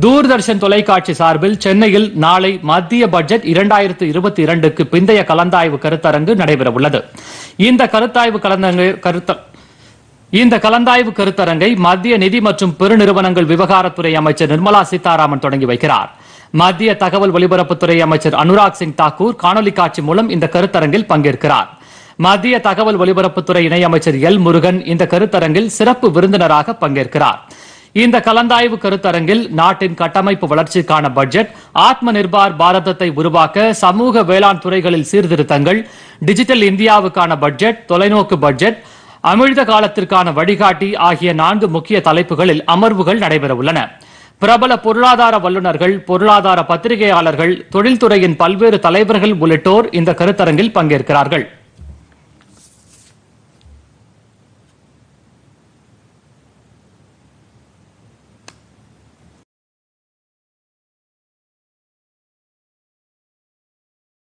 தூர்தர்ஷன் தொலைக்காட்சி சார்பில் சென்னையில் நாளை மத்திய பட்ஜெட் இரண்டாயிரத்து இருபத்தி இரண்டுக்கு பிந்தைய கலந்தாய்வு கருத்தரங்கு நடைபெறவுள்ளது. இந்த கருத்தாய்வு கலந்தரங்கு கருத்த இந்த கலந்தாய்வு கருத்தரங்கை மத்திய நிதி மற்றும் பெருநிறுவனங்கள் விவகாரத்துறை அமைச்சர் நிர்மலா சீதாராமன் தொடங்கி வைக்கிறார். மத்திய தகவல் ஒலிபரப்புத்துறை அமைச்சர் அனுராக் சிங் தாக்கூர் காணொலி காட்சி மூலம் இந்த கருத்தரங்கில் பங்கேற்கிறார். மத்திய தகவல் ஒலிபரப்புத்துறை இணையமைச்சர் எல் முருகன் இந்த கருத்தரங்கில் சிறப்பு விருந்தினராக பங்கேற்கிறார். இந்த கலந்தாய்வு கருத்தரங்கில் நாட்டின் கட்டமைப்பு வளர்ச்சிக்கான பட்ஜெட் ஆத்ம நிர்பார் பாரதத்தை உருவாக்க சமூக வேளாண் துறைகளில் சீர்திருத்தங்கள் டிஜிட்டல் இந்தியாவுக்கான பட்ஜெட் தொலைநோக்கு பட்ஜெட் அமிழ்த காலத்திற்கான வழிகாட்டி ஆகிய நான்கு முக்கிய தலைப்புகளில் அமர்வுகள் நடைபெறவுள்ளன பிரபல பொருளாதார வல்லுநர்கள் பொருளாதார பத்திரிகையாளர்கள் தொழில்துறையின் பல்வேறு தலைவர்கள் உள்ளிட்டோர் இந்த கருத்தரங்கில் பங்கேற்கிறார்கள்.